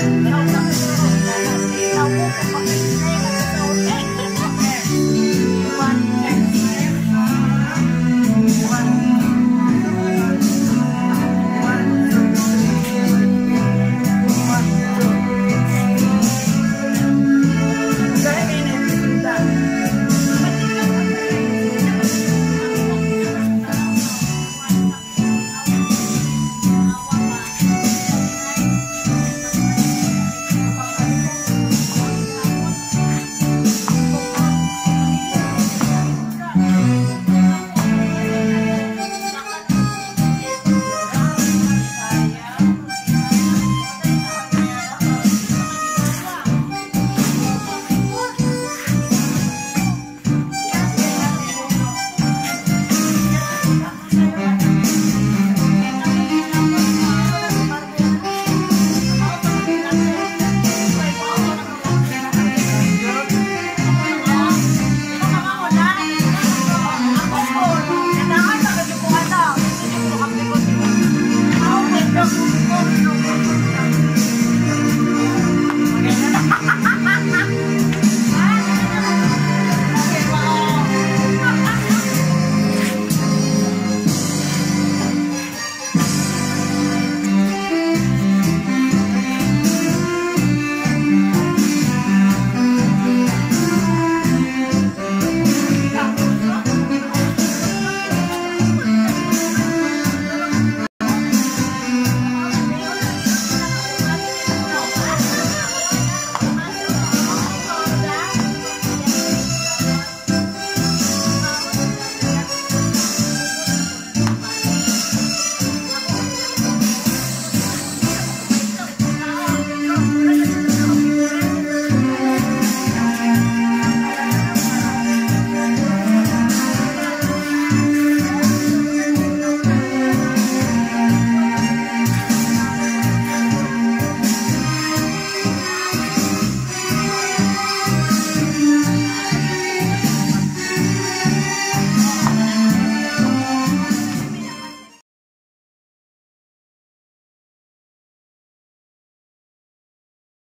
Help